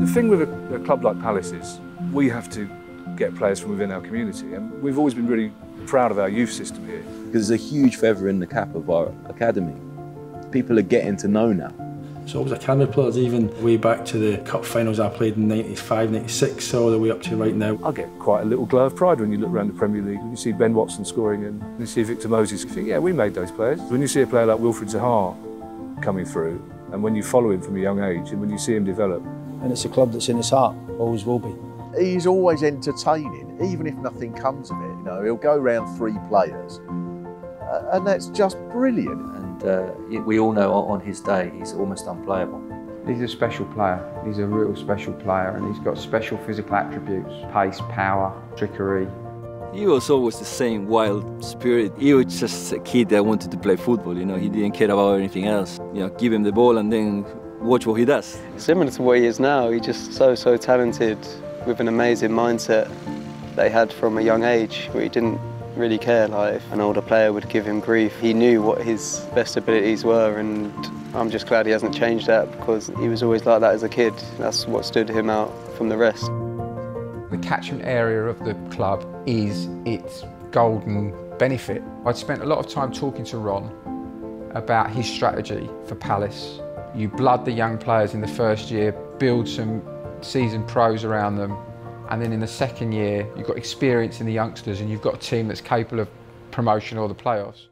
The thing with a, a club like Palace is we have to get players from within our community, and we've always been really proud of our youth system here. Because it's a huge feather in the cap of our academy. People are getting to know now. So I was academy players even way back to the cup finals I played in 95, 96, all the way up to right now. I get quite a little glow of pride when you look around the Premier League. You see Ben Watson scoring and you see Victor Moses. You think, yeah, we made those players. When you see a player like Wilfried Zaha coming through, and when you follow him from a young age, and when you see him develop. And it's a club that's in his heart, always will be. He's always entertaining, even if nothing comes of it. You know, he'll go around three players, uh, and that's just brilliant. And uh, we all know on his day he's almost unplayable. He's a special player. He's a real special player, and he's got special physical attributes: pace, power, trickery. He was always the same wild spirit. He was just a kid that wanted to play football. You know, he didn't care about anything else. You know, give him the ball and then watch what he does. Similar to what he is now, he's just so so talented with an amazing mindset that he had from a young age, where he didn't really care like if an older player would give him grief. He knew what his best abilities were and I'm just glad he hasn't changed that because he was always like that as a kid. That's what stood him out from the rest. The catchment area of the club is its golden benefit. I'd spent a lot of time talking to Ron about his strategy for Palace. You blood the young players in the first year, build some seasoned pros around them, and then in the second year, you've got experience in the youngsters and you've got a team that's capable of promotion or the playoffs.